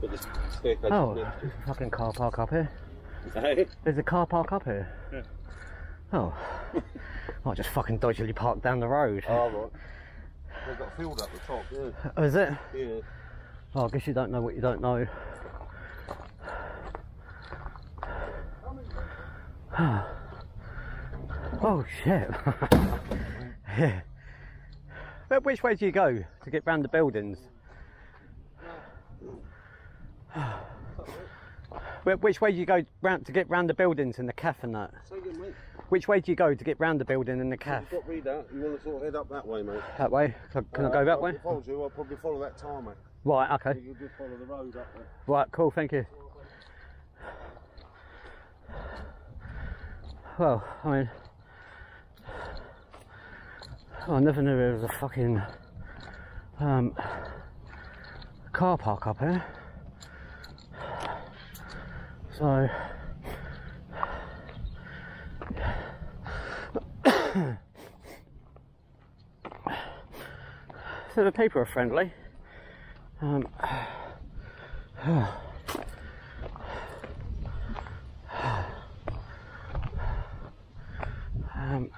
But oh, the staircase Oh, there's a fucking car park up here. to- Is that it? There's a car park up here. Yeah. Oh. I just fucking dodgily parked down the road. Oh, right. They've got a field up the top, yeah. Oh, is it? Yeah. Oh, I guess you don't know what you don't know. oh shit. yeah. But which way do you go to get round the buildings? Wh- Which way do you go round to get round the buildings and the cafe and that? Again, mate. Which way do you go to get round the building and the You've cafe? got to read that. You want to sort of head up that way, mate. That way? Can, can I Uh, go that way? If I you, I'd probably follow that tarmac. Right, okay. You just follow the road up there. Right, cool, thank you. Well, I mean, I never knew there was a fucking um, car park up here. So, so the people are friendly. Um, Um,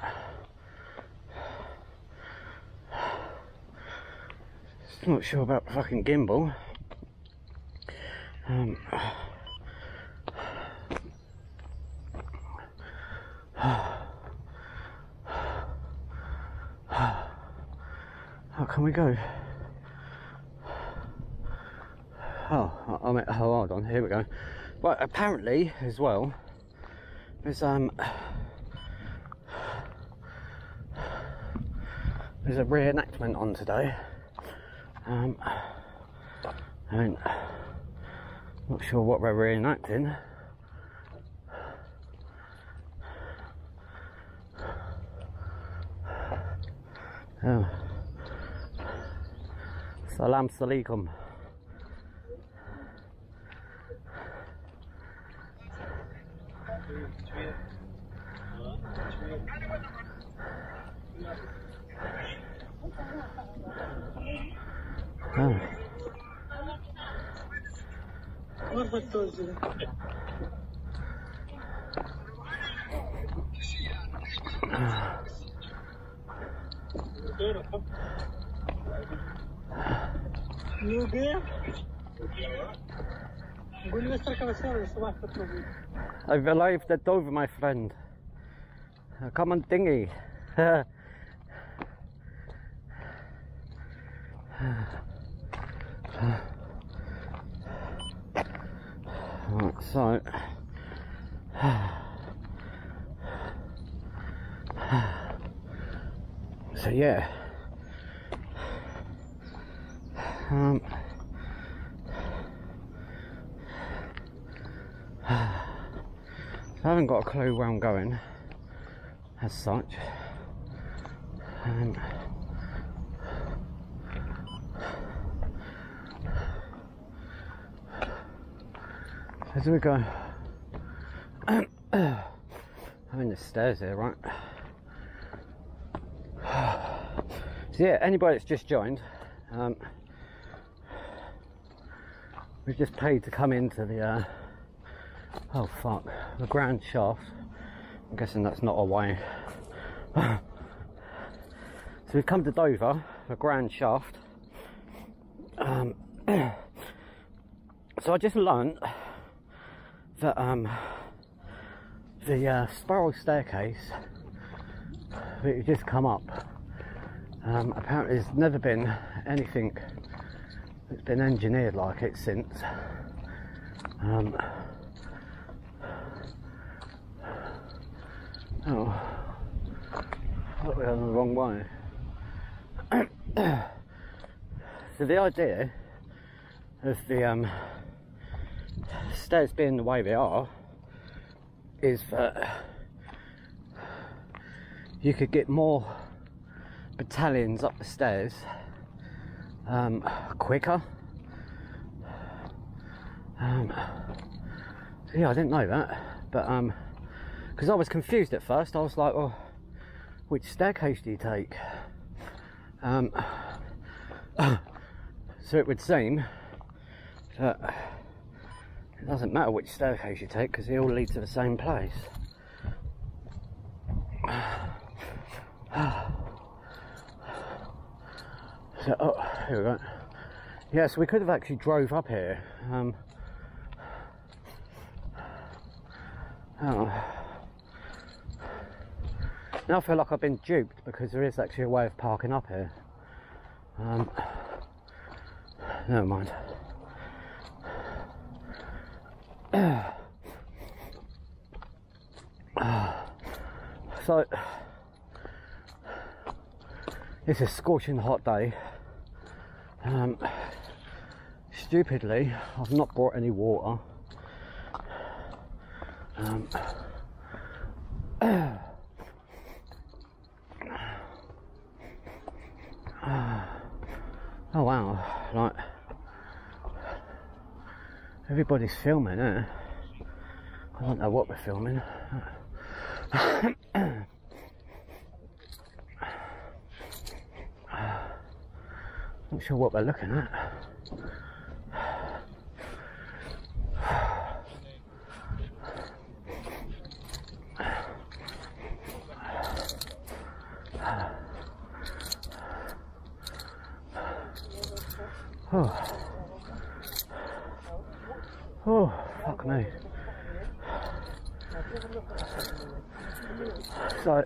not sure about fucking gimbal. Um, how can we go? Oh, I'm at, oh, hold on, here we go. Right, apparently, as well, there's um, there's a reenactment on today. Um, mean, not sure what we're reenacting. Oh. السلام عليكم. I've arrived at Dover, my friend. Uh, come on, dinghy. right, so. So, yeah. Um. I haven't got a clue where I'm going as such. Um, as we go, I'm in the stairs here, right? So yeah, anybody that's just joined, um, we've just paid to come into the uh, Oh fuck, the grand shaft. I'm guessing that's not a way. so we've come to Dover, the grand shaft. Um, so I just learnt that um, the uh, spiral staircase that you just come up, um, apparently there's never been anything that's been engineered like it since. Um, Oh, I thought we on the wrong way. so the idea of the um, stairs being the way they are is that you could get more battalions up the stairs um, quicker. Um, yeah, I didn't know that, but um, because I was confused at first. I was like, well, which staircase do you take? Um, so it would seem that it doesn't matter which staircase you take because they all lead to the same place. So, oh, here we go. Yeah, so we could have actually drove up here. Um, oh. Now I feel like I've been duped because there is actually a way of parking up here. Um, never mind. So, it's a scorching hot day. Um, stupidly, I've not brought any water. Um, oh wow, like everybody's filming, eh? I don't know what we're filming. Not sure what we're looking at. Oh. Oh, fuck me. So,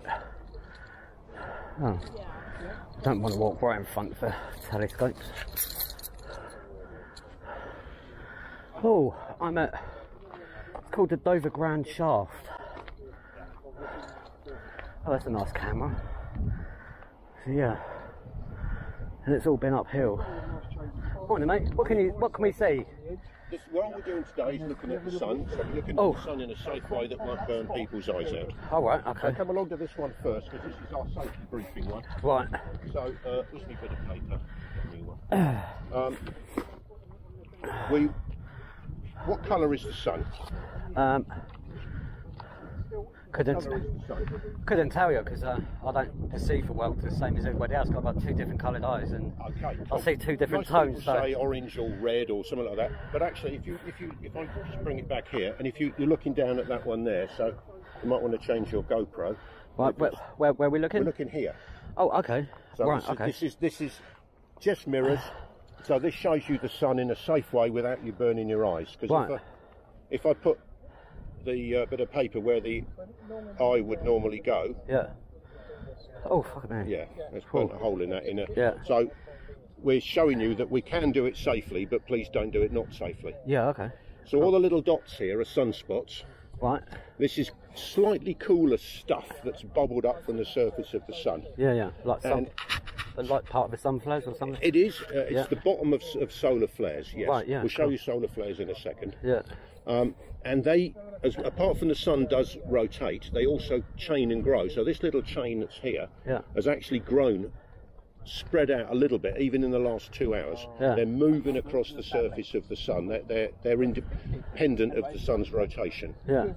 oh, I don't want to walk right in front for telescopes. Oh, I'm at, it's called the Dover Grand Shaft. Oh, that's a nice camera. So yeah, and it's all been uphill. Morning, mate. What can you, what can we see? This, what we're doing today is looking at the sun. So we're looking Oh. at the sun in a safe way that won't burn people's eyes out. All right, So okay, come along to this one first, because this is our safety briefing one. right. So uh, where's my bit of paper? Give me one. Um, we. What colour is the sun? Um, couldn't Colour is the sun? couldn't tell you because uh, I don't perceive the world the same as everybody else. I've got two different coloured eyes, and Okay. I see two different Most tones. So say orange or red or something like that. But actually, if you if you if I just bring it back here, and if you you're looking down at that one there, so you might want to change your GoPro. right, where, where, where are we We're looking? looking here. Oh, okay. So right, this, is, okay. this is this is just mirrors. So this shows you the sun in a safe way without you burning your eyes. Because Right. if, I, if I put the uh, bit of paper where the eye would normally go, Yeah. Oh, fuck me. yeah, let's put a hole in that inner. Yeah. So we're showing you that we can do it safely, but please don't do it not safely. Yeah. Okay. So all the little dots here are sunspots. Right. This is slightly cooler stuff that's bubbled up from the surface of the sun. Yeah. Yeah. Like some, And- like part of the sunflowers or something. It is. Uh, it's Yeah. the bottom of, of solar flares. Yes. Right, yeah, We'll show cool. you solar flares in a second. Yeah. Um, and they, as apart from the sun does rotate, they also chain and grow. So this little chain that's here Yeah. has actually grown, spread out a little bit, even in the last two hours. Yeah. They're moving across the surface of the sun. They're they're, they're independent of the sun's rotation. Yeah.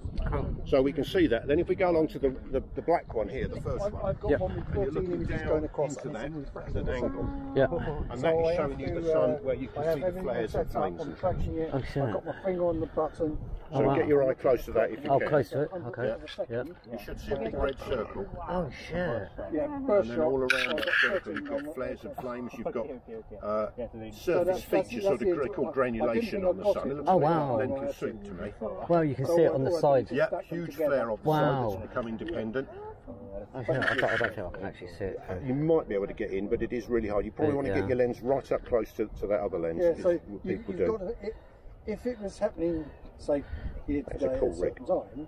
So we can see that. Then if we go along to the the, the black one here, the first one. I've got Yep. one with and you're 14 looking images down going across into that at an angle. Yeah. And So that I is showing you to, the sun uh, where you can see the flares and up, flames. I'm and- tracking it. Oh, shit. I've got my finger on the button. So wow. get your eye close to that if you Oh, can. close to it. Okay. the second. You should see a big red circle. Oh shit. Yeah, And first then shot. all around that circle, you've on got flares and flames. You've got uh, surface that's- that's- features, sort of gr- inter- called I- I granulation on the sun. It looks Oh, wow. a lentil soup to me. Well, you can see it on the I side. Yeah, huge flare off the Wow. side that's become independent. Oh, shit. I, don't, I don't think I can actually see it. You might be able to get in, but it is really hard. You probably Yeah, want to yeah. get your lens right up close to, to that other lens. Yeah, so what you, people you've do. got to, it, if it was happening, say, here That's a today cool at a certain time,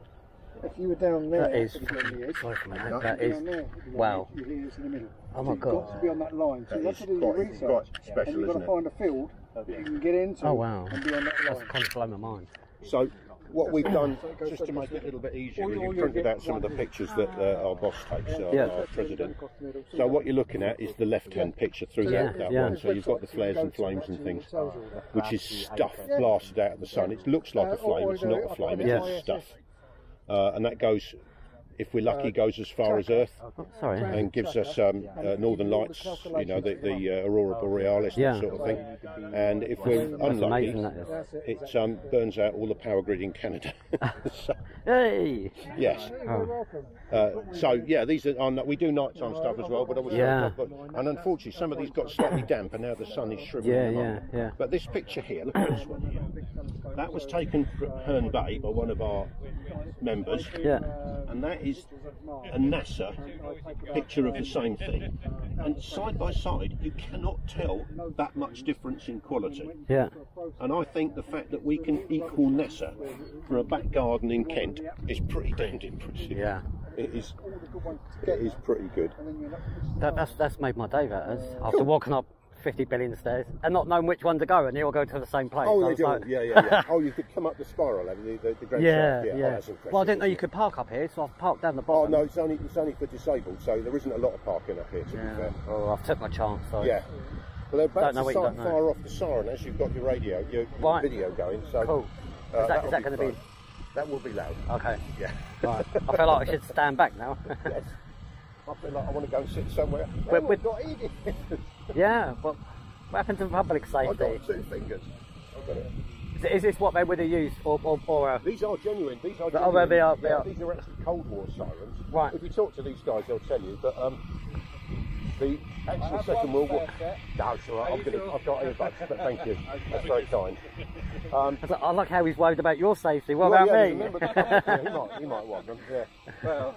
if you were down there, That is. for the years, Sorry for my head. That you'd be is. on there, you'd be wow. Your ears in the middle. Oh my so you've got to be on that line. So That you have is to do your research. quite and you've got to find a field that you can get into. Oh, wow. And be on that That's kind of blown my mind. So what we've done, So it goes just to make it a little bit easier, All is you- all we've printed out some of the pictures that uh, our boss takes, our, Yeah. our president. Across the middle. So what you're looking at is the left-hand picture through Yeah, that, that yeah. one. So you've got the flares and flames and things, which is stuff blasted out of the sun. It looks like a flame, it's not a flame, it's Yeah. just stuff. Uh, and that goes if we're lucky, goes as far as Earth sorry. and gives us um, uh, northern lights, you know, the, the uh, aurora borealis, Yeah. that sort of thing. And if we're That's unlucky, amazing. That is. it um, burns out all the power grid in Canada. so, Hey. yes. Oh. Uh, so yeah, these are on. We do nighttime stuff as well, but obviously, Yeah. Got- and unfortunately, some of these got slightly damp, and now the sun is shriveling Yeah, them yeah, up. yeah. But this picture here, look at this one here. That was taken from Herne Bay by one of our members, Yeah. and that is a NASA picture of the same thing. And side by side, you cannot tell that much difference in quality. Yeah. And I think the fact that we can equal NASA for a back garden in Kent is pretty damned impressive. Yeah. It is. It is pretty good. That, that's that's made my day. That is. After walking up 50 billion stairs and not knowing which one to go, and they all go to the same place. Oh, they do. like- yeah, yeah, yeah. Oh, you could come up the spiral, have you? The, the Great Yeah, Shaft? yeah. Oh, well, I didn't know you could park up here, so I've parked down the? Oh bottom. no, it's only it's only for disabled, so there isn't a lot of parking up here. To be fair. Oh, I've took my chance. So. Yeah. Well, they're about Don't to start far off the siren as you've got your radio, your, your Right. video going. So Cool. uh, Is that, that'll is that going to be? That will be loud. Okay. Yeah. Right. I feel like I should stand back now. yes. I feel like I want to go and sit somewhere. Oh, with- I've got Edith. yeah, but what happened to public safety? I've got two fingers. I've got it. Is, is this what they would have used, or, or, or uh, These are genuine. These are Oh, they are, they Yeah, are. These are actually Cold War sirens. Right. If you talk to these guys, they'll tell you. But um, the actual Second World War. No, it's all right. I'm gonna, I've got earbuds, but thank you. That's very kind. Um, I like- how he's worried about your safety. What well, about yeah, me? Remember yeah, he might, he might want them. Yeah. Well,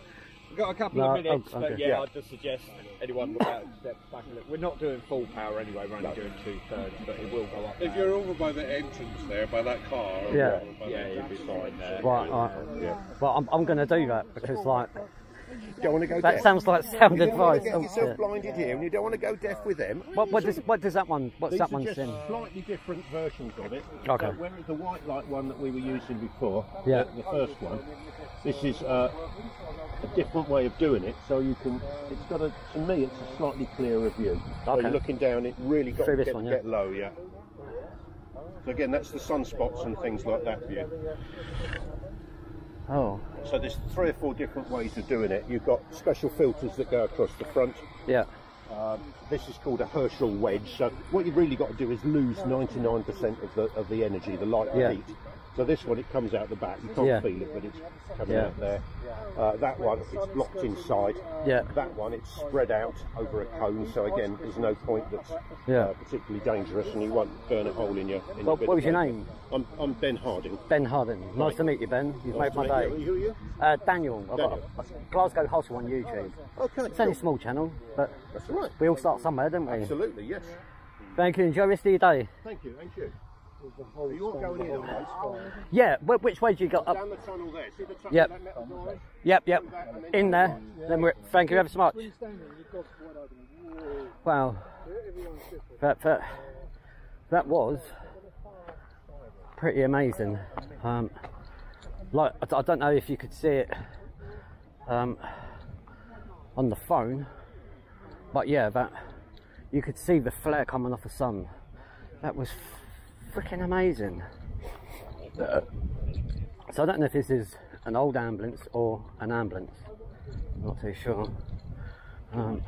we've got a couple No, of minutes, I'm- I'm but yeah, Yeah. I'd just suggest anyone without step back a little. We're not doing full power anyway, we're only doing two thirds, but it will go up. If you're over by the entrance there, by that car, or Yeah. over by yeah, you'll be fine there. Right, right. Yeah. Well, I'm, I'm going to do that because, like, Don't want to go that deaf. sounds like sound you don't want advice. to get Oh, yourself yeah. blinded here, and you don't want to go deaf with them. What, what does what does that one? What's These that are one just in? slightly different versions of it. Okay. So whereas the white light one that we were using before, Yeah. the, the first one, this is uh, a different way of doing it. So you can, it's got a, to me, it's a slightly clearer view. So Okay. you're looking down, it really got Through to get, one, yeah. get low, yeah. So again, that's the sunspots and things like that view. Oh, So there's three or four different ways of doing it. You've got special filters that go across the front. yeah. Um, this is called a Herschel wedge. So what you've really got to do is lose 99% of the of the energy, the light Yeah. heat. So this one, it comes out the back. You can't Yeah. feel it, but it's coming Yeah. out there. Uh, that one, it's locked inside. Yeah. That one, it's spread out over a cone. So again, there's no point that's Yeah. uh, particularly dangerous, and you won't burn a hole in your. In your What, bit what of was your name? I'm, I'm Ben Harding. Ben Harding. Nice to meet you, Ben. You've Nice made my day. you. Who are you? Uh, Daniel. I've got a Glasgow Hustle on YouTube. Okay. It's only a small channel, but That's all right. we all start somewhere, don't we? Absolutely, yes. Thank you. Enjoy the rest of your day. Thank you, thank you. Are you all going in, all right? Yeah. Wh- which way do you go up? Down the tunnel there. See the tunnel? Yep. That metal door? Yep, yep. In there. Then we're. Thank you ever so much. Wow. That that that was pretty amazing. Um, like I, I don't know if you could see it um, on the phone, but yeah, that you could see the flare coming off the sun. That was freaking amazing. Uh, so I don't know if this is an old ambulance or an ambulance. I'm not too sure. Um,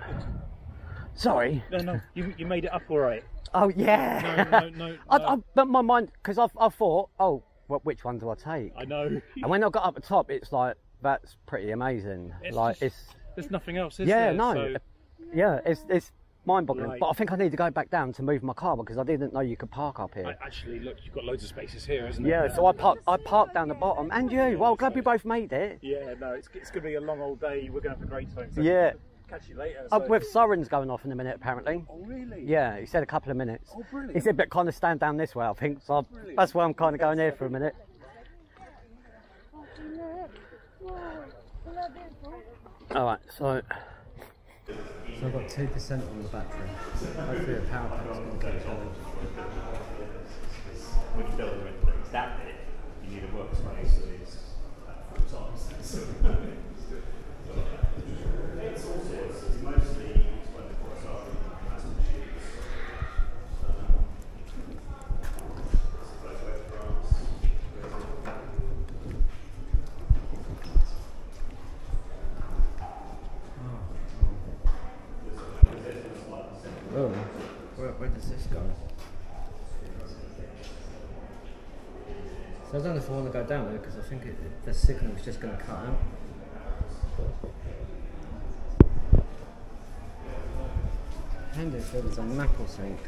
sorry. No, no, you, you made it up all right. Oh yeah. No, no, no. I, no. I, but my mind, because I, I thought, oh, well, which one do I take? I know. And when I got up the top, it's like that's pretty amazing. It's like just- it's There's nothing else, is yeah, there? no, So, yeah, it's it's mind-boggling. Right. But I think I need to go back down to move my car because I didn't know you could park up here. I, actually, look, you've got loads of spaces here, isn't it? yeah, so I parked I parked down the bottom, and you. Well, glad we both made it. Yeah, no, it's, it's going to be a long old day. We're going to have a great time. So Yeah. Catch you later. Uh, so- with sirens going off in a minute, apparently. Oh, really? Yeah, he said a couple of minutes. Oh, brilliant. He said, but kind of stand down this way, I think. So I- that's why I'm kind of going here for a minute. All right, so. So I've got two percent on the battery. Hopefully, the power pack's going to go when you build that bit, you need a workspace that is full time. does this go? So I don't know if I want to go down there because I think it, the signal is just going to cut out. Handed there was a map or something.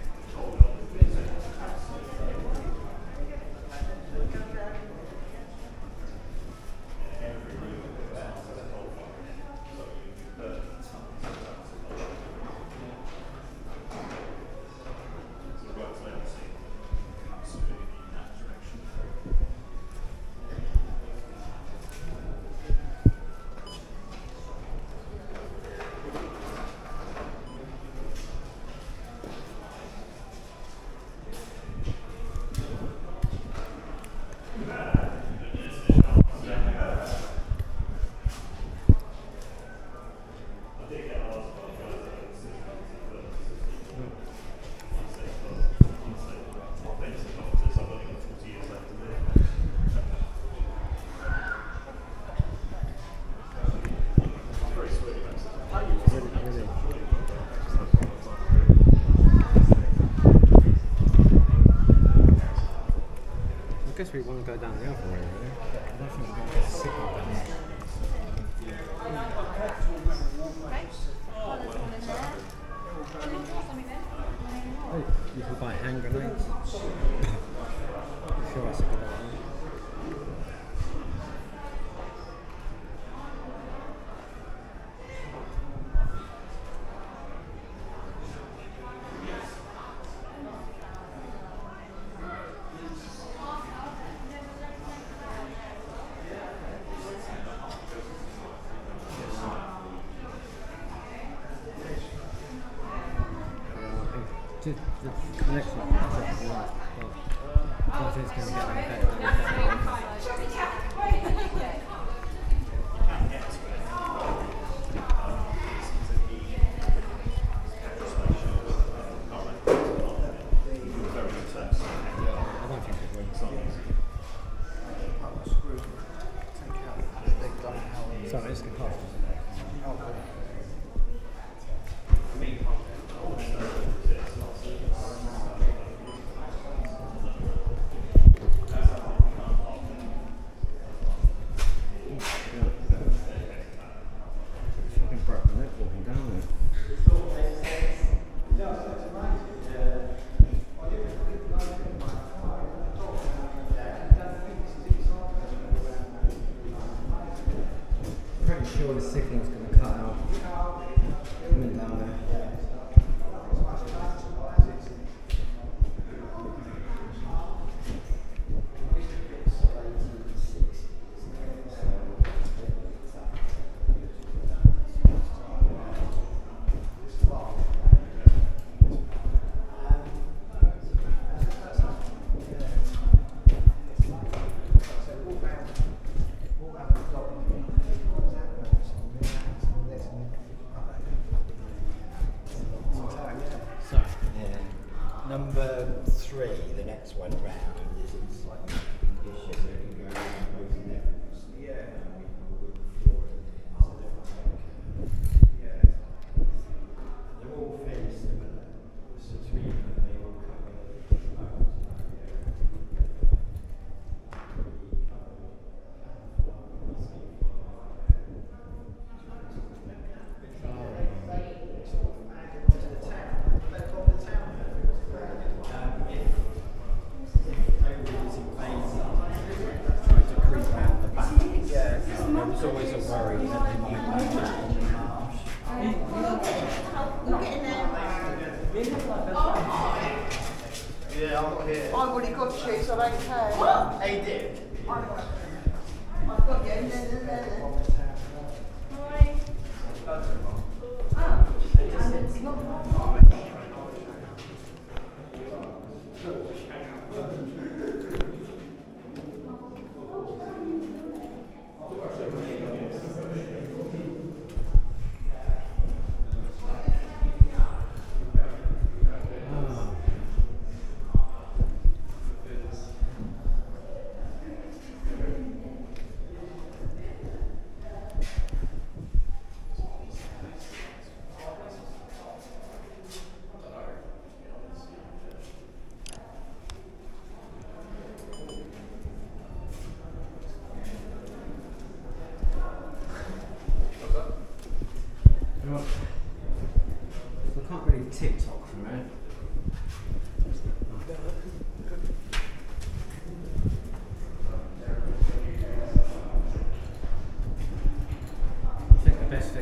guess we won't go down the hill Next one.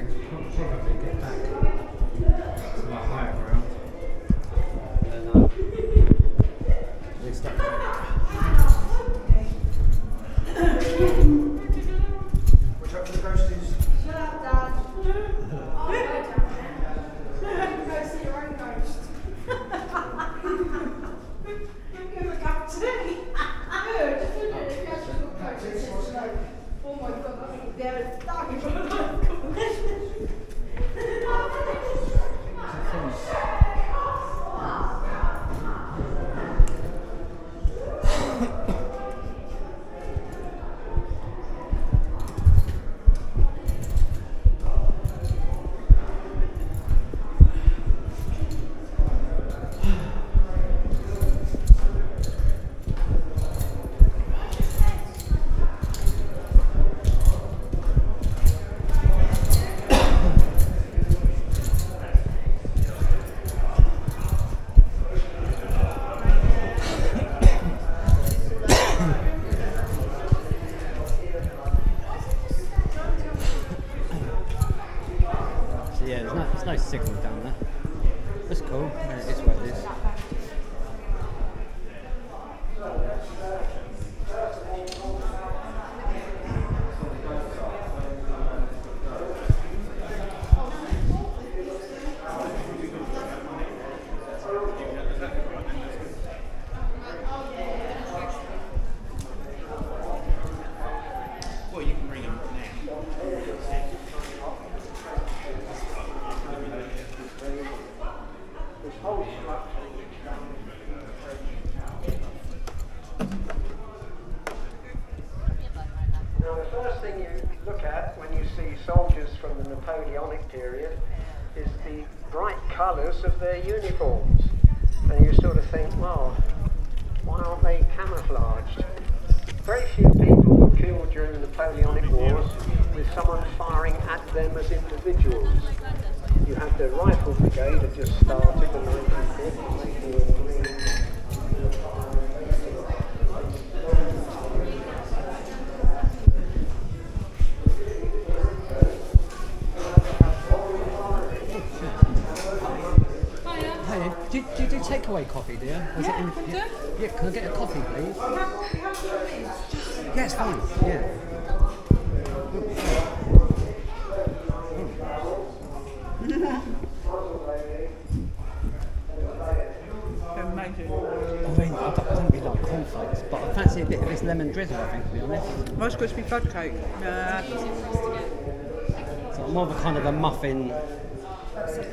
think probably get back to a higher Cake. Nah. So more of a kind of a muffin,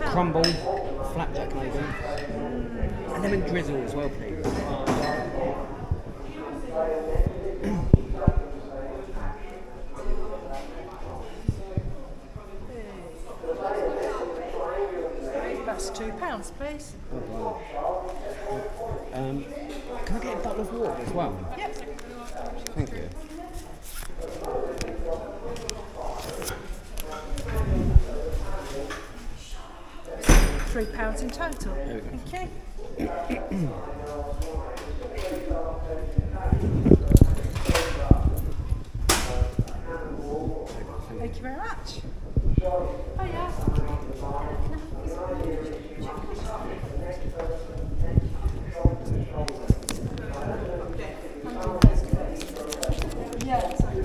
crumble, flapjack maybe. A lemon drizzle as well, please. That's two pounds, please. Um, can I get a bottle of water as well? In total. There we go. Thank you. Thank you very much. Oh yeah. Yeah, exactly.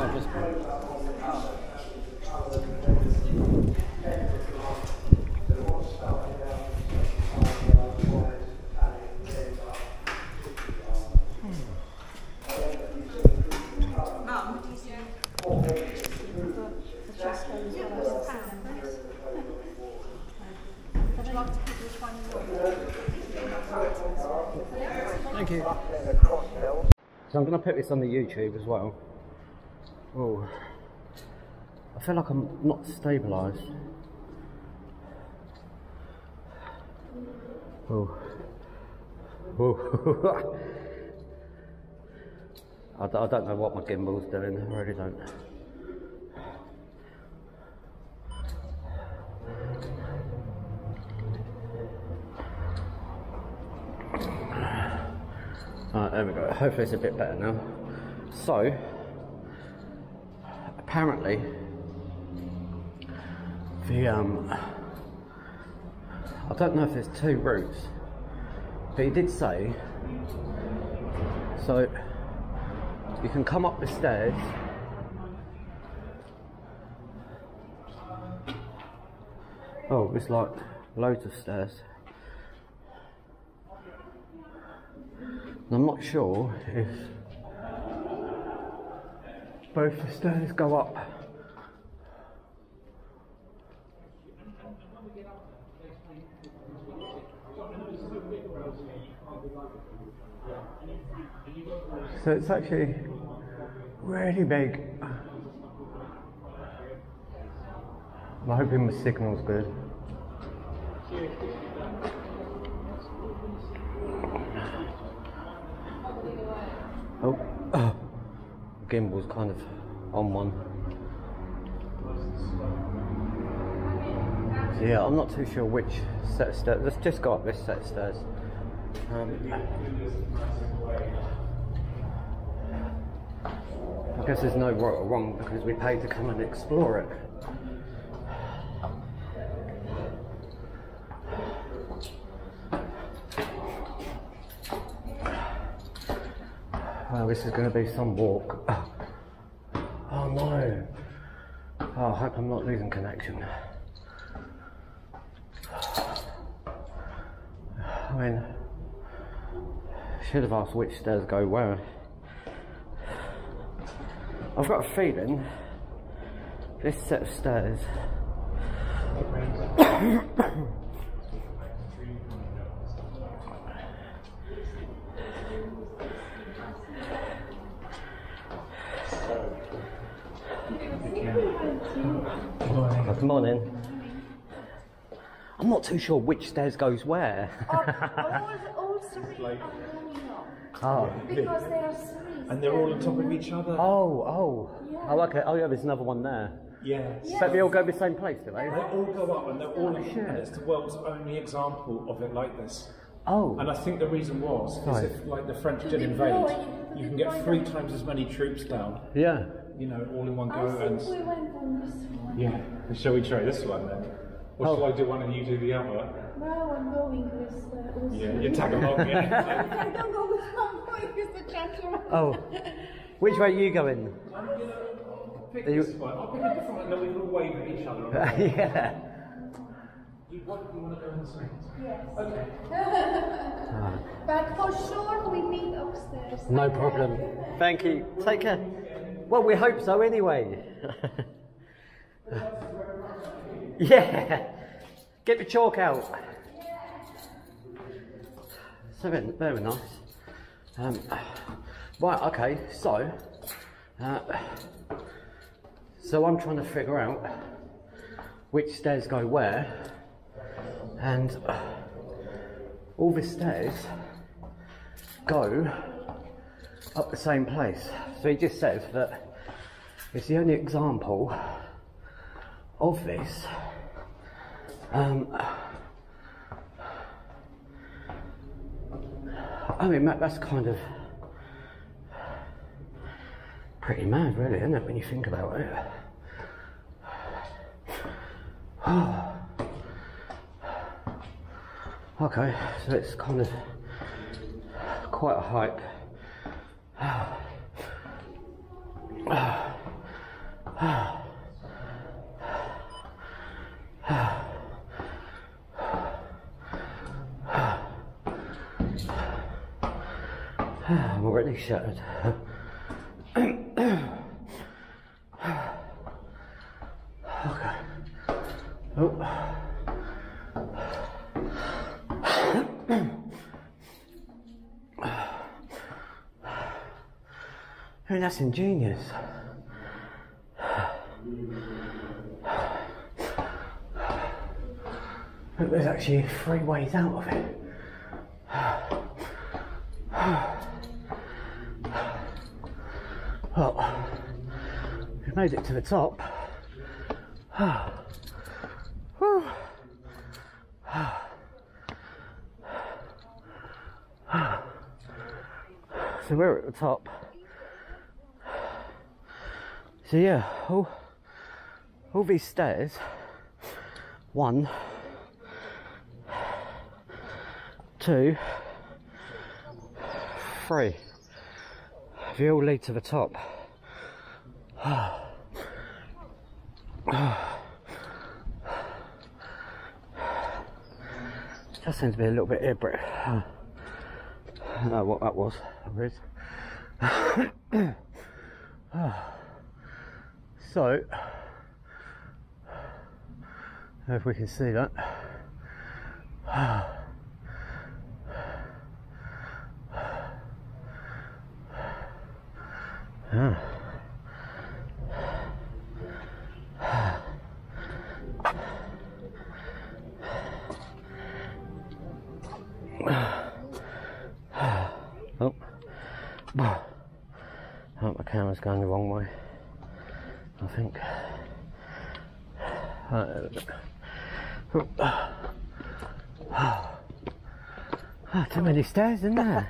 Oh, just Mum. Would you like to keep this one Thank you. So I'm going to put this on the YouTube as well. Oh, I feel like I'm not stabilised. Oh, oh. I, I don't know what my gimbal's doing. I really don't. Alright, there we go. Hopefully it's a bit better now. So, apparently, the um, I don't know if there's two routes, but he did say so. You can come up the stairs. Oh, it's like loads of stairs. And I'm not sure if both the stairs go up. So it's actually really big. I'm hoping the signal's good. Oh, oh. gimbal's kind of on one. So yeah, I'm not too sure which set of stairs. Let's just go up this set of stairs. Um, I guess there's no right or wrong because we paid to come and explore it. Well, this is going to be some walk. Oh no! Oh, I hope I'm not losing connection. I mean, Should have asked which stairs go where. I've got a feeling this set of stairs. Good morning. I'm not too sure which stairs goes where. all, all three are going up. oh. Because there are three. And they're all on top of each other. Oh, oh. Oh, okay. Oh, yeah, there's another one there. Yeah. So they all go to the same place, do they? They all go up and they're all and it's the world's only example of it like this. Oh. And I think the reason was Right. is if like the French did invade, you can get three times as many troops down. Yeah. You know, all in one I go and think we went on this one. yeah. Shall we try this one then? Or Oh. shall I do one and you do the other? Now I'm going with, uh, with Yeah, you tag along, yeah. I don't go with I'm going with the gentleman. Oh. Which way are you going? Pick Are you- this one. I'll pick a different one and then we can wave at each other. on the way. yeah. You, what, you want to go on the side? Yes. Ah. But for sure we meet upstairs. No problem. Thank you. Take care. Well, we hope so anyway. yeah. Get the chalk out. So very, very nice. Um, right, okay, so, uh, so I'm trying to figure out which stairs go where, and all the stairs go up the same place. So he just says that it's the only example of this. Um, I mean, that, that's kind of pretty mad, really, isn't it, when you think about it? okay, so it's kind of quite a hike. I'm already shattered. okay. Oh. I mean, that's ingenious. There's actually three ways out of it. Well, we've made it to the top. So we're at the top. So yeah, all, all these stairs, one, two, three, they all lead to the top. Just seems to be a little bit air breath. I don't know what that was. So, if we can see that. Ah. Oh. Oh, my camera's going the wrong way. I think. Ah, too many stairs, isn't there?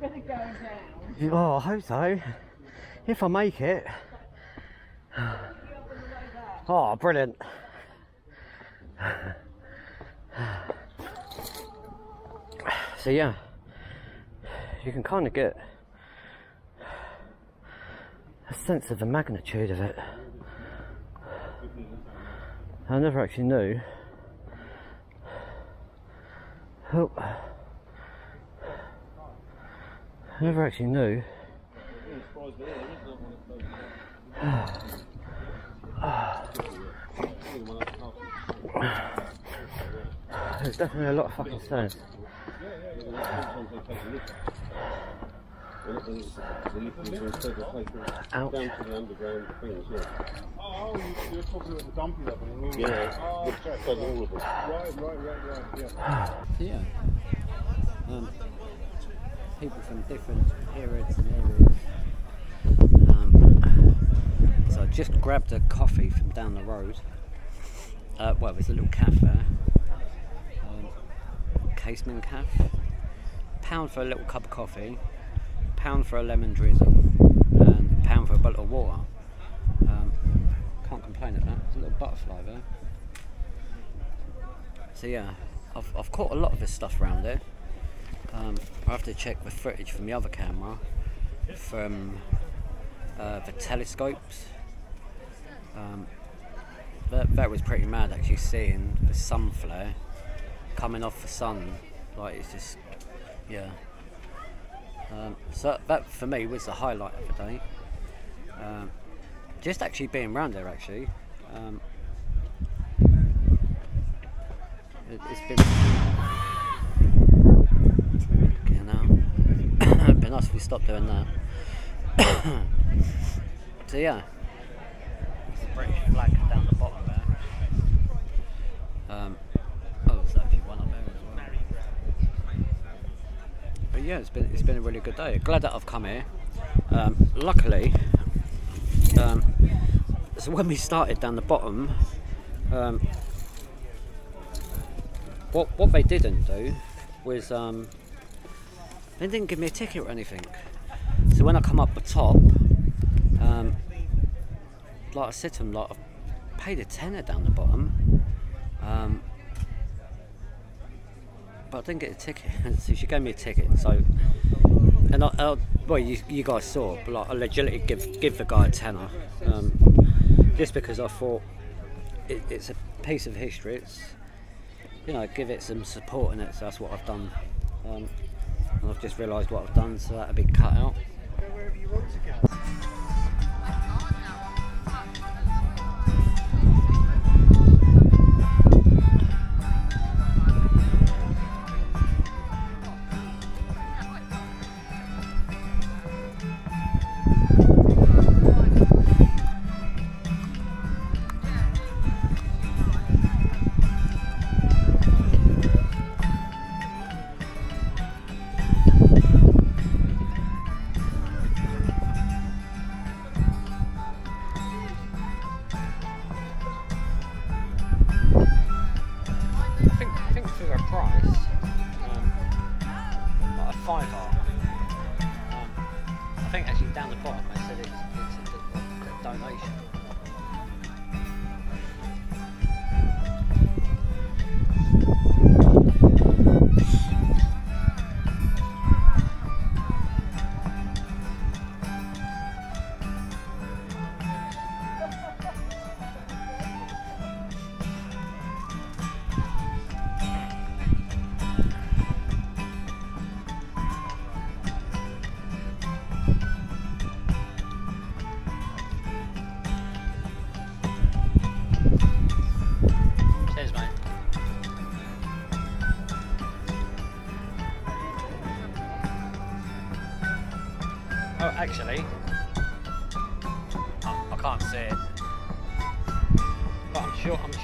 gonna go down. Oh, I hope so. If I make it. Oh, brilliant. So, yeah, you can kind of get a sense of the magnitude of it. I never actually knew. Oh. I never actually knew. There's definitely a lot of fucking stones. Ouch. Down to the underground things, yeah. Oh, you're talking about the dumpy level. Yeah, Oh, okay. all of them. Right, right, right, right, yeah. Yeah. People from different periods and areas. Um, so I just grabbed a coffee from down the road. Uh, well, there's a little cafe. Um, Caseman Cafe. Pound for a little cup of coffee. Pound for a lemon drizzle. And pound for a bottle of water. Um, can't complain at that. There's a little butterfly there. So yeah, I've, I've caught a lot of this stuff around there. Um, I have to check the footage from the other camera, from uh, the telescopes. Um, that, that was pretty mad actually seeing the sun flare coming off the sun. Like it's just, yeah. Um, so that for me was the highlight of the day. Um, just actually being around there actually. Um, it, it's been you know it'd be nice if we stopped doing that. So yeah. There's a British flag down the bottom there. Um, oh there's actually one up there as well? But yeah it's been it's been a really good day. Glad that I've come here. Um, luckily um, so when we started down the bottom um, what what they didn't do was um, they didn't give me a ticket or anything. So when I come up the top, um, like I said to them, like I paid a tenner down the bottom, um, but I didn't get a ticket. so she gave me a ticket. So and I, I well, you, you guys saw, but like I legitimately give give the guy a tenner, um, just because I thought it, it's a piece of history. It's you know, give it some support in it. So that's what I've done. Um, I've just realised what I've done, so that'll be cut out.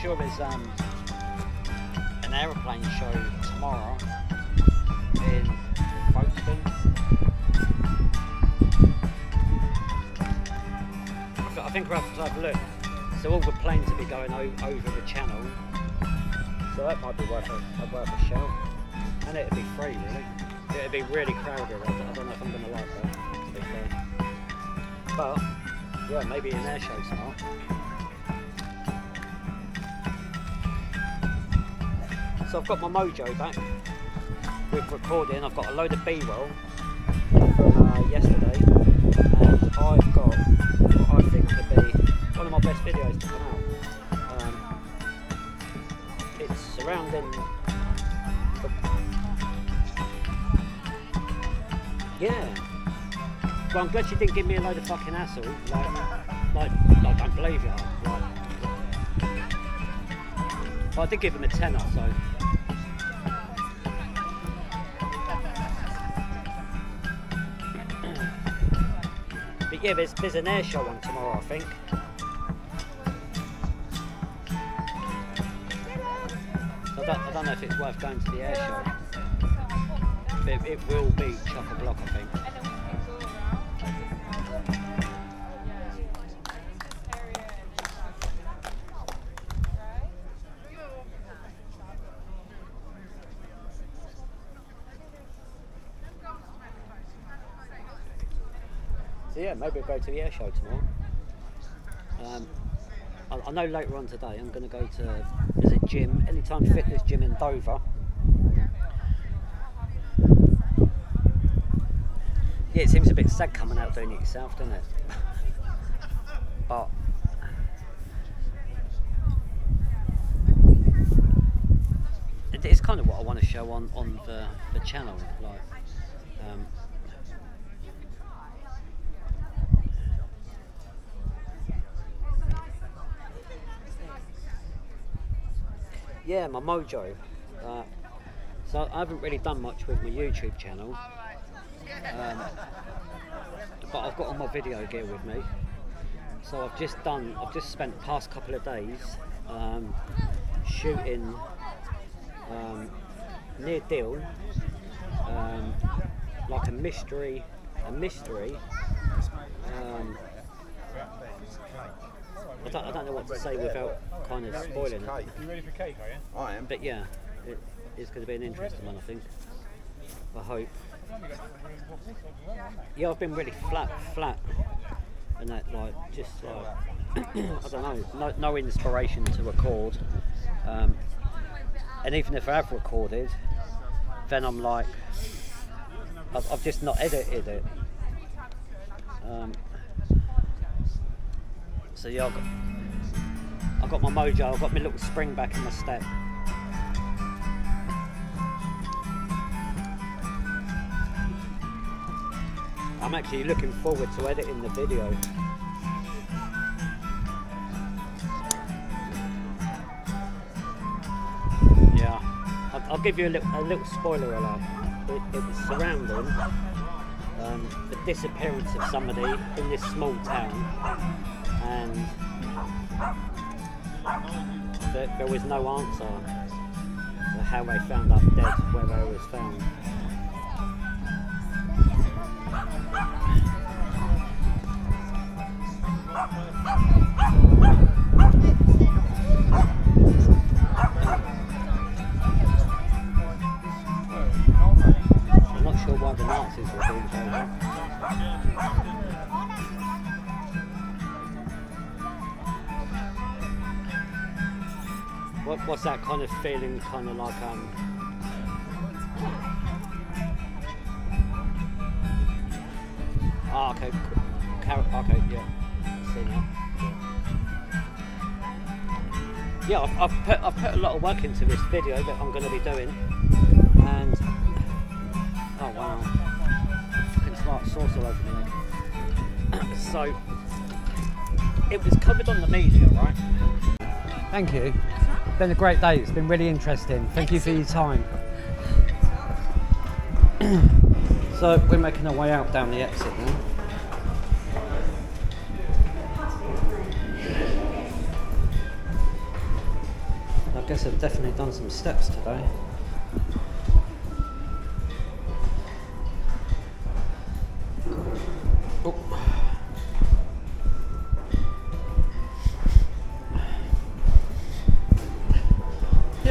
Sure I'm sure there's um, an aeroplane show tomorrow in Folkestone. I I think have to have a look. So all the planes will be going over the channel. So that might be worth a, worth a. And it'd be free really. It'd be really crowded. I don't, know if I'm gonna like that. To fair. But yeah, maybe an air show tomorrow. So I've got my mojo back with recording. I've got a load of B-roll from uh, yesterday, and I've got what I think to be one of my best videos to come out. Um, it's surrounding the, Yeah. Well, I'm glad you didn't give me a load of fucking hassle. Like, like, I don't believe you. But I did give him a tenner, so. But yeah, there's, there's an air show on tomorrow, I think. So I don't, I don't know if it's worth going to the air show. But it, will be chock a block, I think. Maybe we'll go to the air show tomorrow. Um, I, I know later on today I'm going to go to a gym, Anytime Fitness Gym in Dover. Yeah, it seems a bit sad coming out doing it yourself, doesn't it? but it's kind of what I want to show on on the the channel, like. Um, yeah, my mojo. Uh, so I haven't really done much with my YouTube channel, um, but I've got all my video gear with me. So I've just done, I've just spent the past couple of days um, shooting um, near Deal, um, like a mystery, a mystery. I don't, I don't know what to say without kind of spoiling it. You ready for cake, are you? I am. But yeah, it, it's going to be an interesting one, I think. I hope. Yeah, I've been really flat, flat, and that like just like I don't know, no, no inspiration to record. Um, and even if I have recorded, then I'm like, I've, I've just not edited it. Um, so yeah, I've got, I've got my mojo, I've got my little spring back in my step. I'm actually looking forward to editing the video. Yeah, I'll, give you a little, a little spoiler alert. It, it was surrounding um, the disappearance of somebody in this small town, and um, there, there was no answer to how they found out dead where they was found. I'm not sure why the Nazis were being killed. What, what's that kind of feeling, kind of like, um, ah, okay. Car- okay, yeah, I see now. Yeah, I've, I've put I've put a lot of work into this video that I'm going to be doing, and oh wow, fucking smart sauce all over so it was covered on the media, right? Thank you. Been a great day. It's been really interesting. Thank you for your time. so we're making our way out down the exit now. I guess I've definitely done some steps today.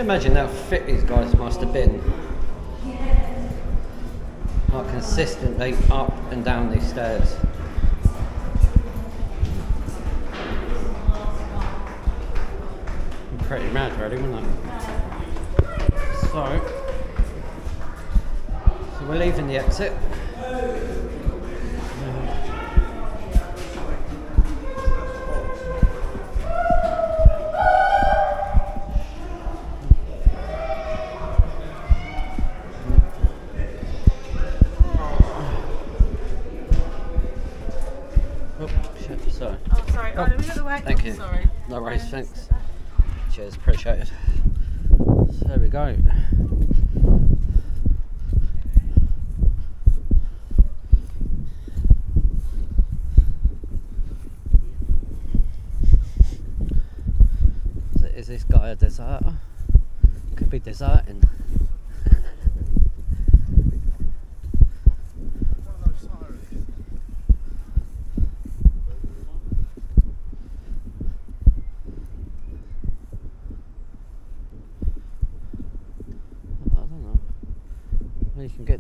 Imagine how fit these guys must have been? Like consistently up and down these stairs. Pretty mad, really, wasn't it? So, so we're leaving the exit.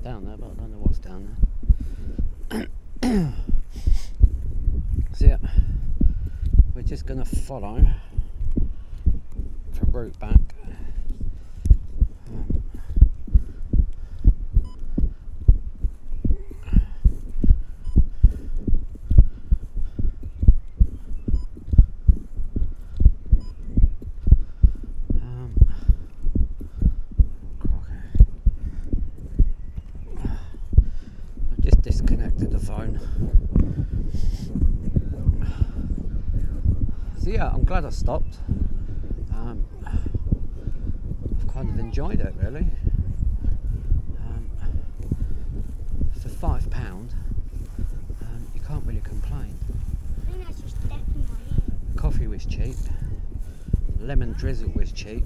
Down there, but I don't know what's down there. so yeah, we're just gonna follow the route back. Um, um, I just disconnected the phone. So yeah, I'm glad I stopped. Um, I've kind of enjoyed it really. Um, for five pound, um, you can't really complain. Coffee was cheap. Lemon drizzle was cheap.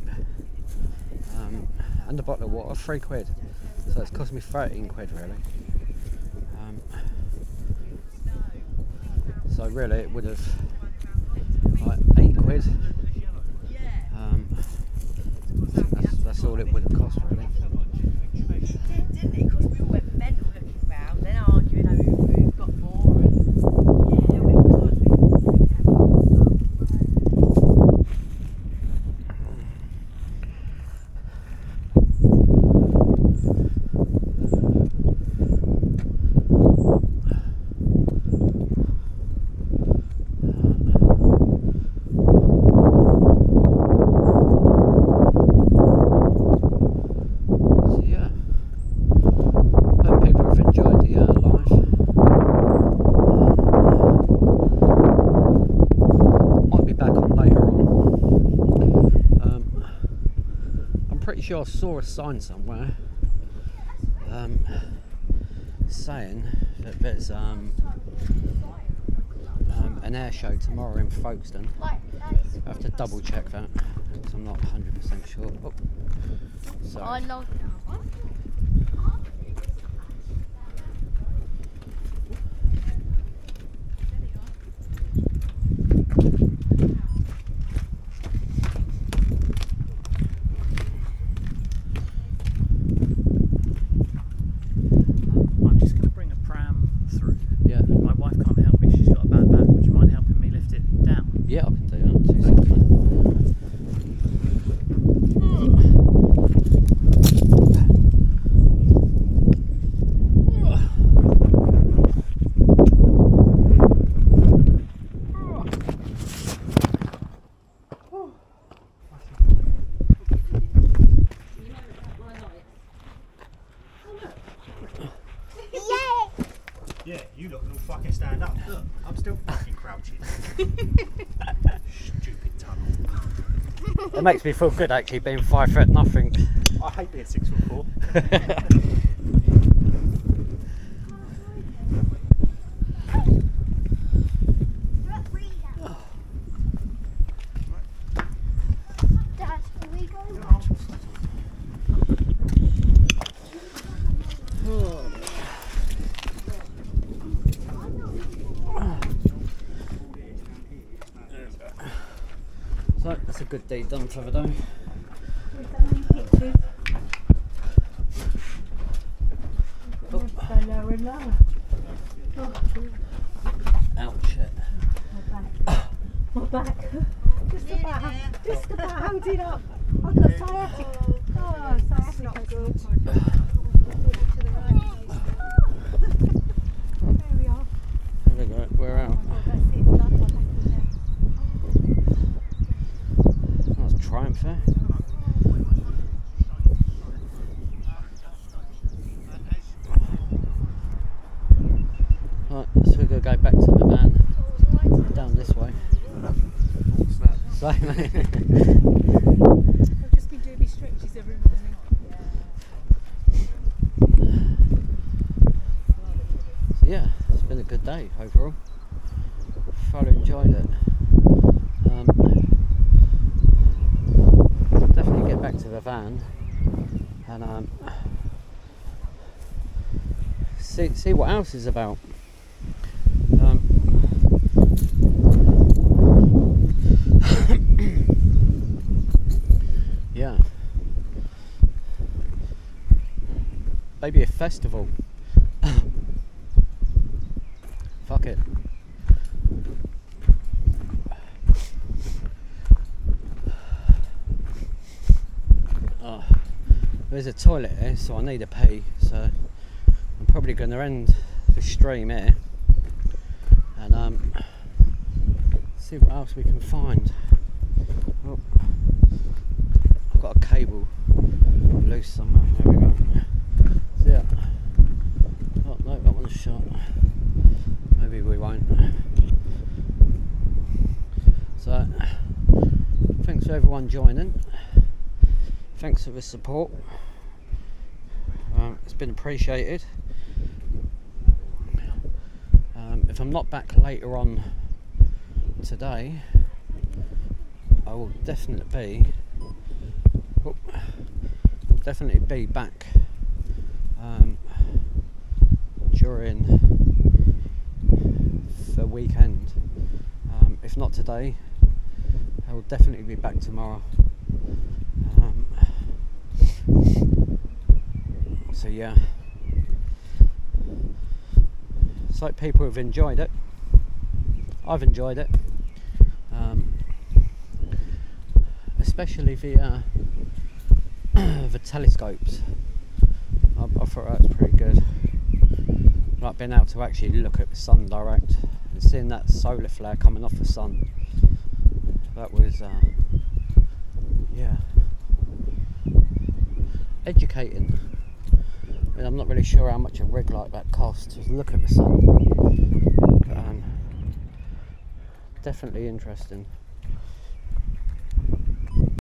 Um, and a bottle of water, three quid. So it's cost me 13 quid really. Um, so really it would have quid. Um, that's, that's all it would have cost really. Didn't it? Because we all went mental looking round, then arguing over who, who got more. And, yeah, we was. So yeah, hope people have enjoyed the uh, live. Um, might be back on later on. Um, I'm pretty sure I saw a sign somewhere um, saying that there's um, um, an air show tomorrow in Folkestone. I have to double check that because I'm not 100% sure. Oh, sorry. I love I'm just going to bring a pram through. Yeah. My wife can't help me. She's got a bad back. Would you mind helping me lift it down? Yeah, I can do that. Two seconds. Yeah, you lot can all fucking stand up. Look, I'm still fucking crouching. Stupid tunnel. It makes me feel good actually being five foot nothing. I hate being six foot four. Dad, can we go? So that's a good deed done for the day. Ouch. shit. My back. Just about, just about holding up. I've got sciatic. Oh, sciatic. Not good. There we are. There we go. We're out. Right, so we're going to go back to the van down this way. say, mate. I've just been doing my stretches every morning. So yeah, it's been a good day overall. Thoroughly enjoyed it. Um, definitely get back to the van and um, see see what else is about. Um, yeah. Maybe a festival. Fuck it. Oh, there's a toilet here, so I need a pee. So probably going to end the stream here and um, see what else we can find. Oh, I've got a cable loose somewhere. There we go. So yeah. Oh no, that one's shut. Maybe we won't. So, thanks for everyone joining. Thanks for the support. Um, it's been appreciated. Um, if I'm not back later on today, I will definitely be. Will definitely be back um, during the weekend. Um, if not today, I will definitely be back tomorrow. Um, so yeah, it's like people have enjoyed it. I've enjoyed it, um, especially the uh, the telescopes. I, I thought that was pretty good. Like being able to actually look at the sun direct and seeing that solar flare coming off the sun. That was, uh, yeah, educating. I'm not really sure how much a rig like that costs to look at the sun, but um, definitely interesting.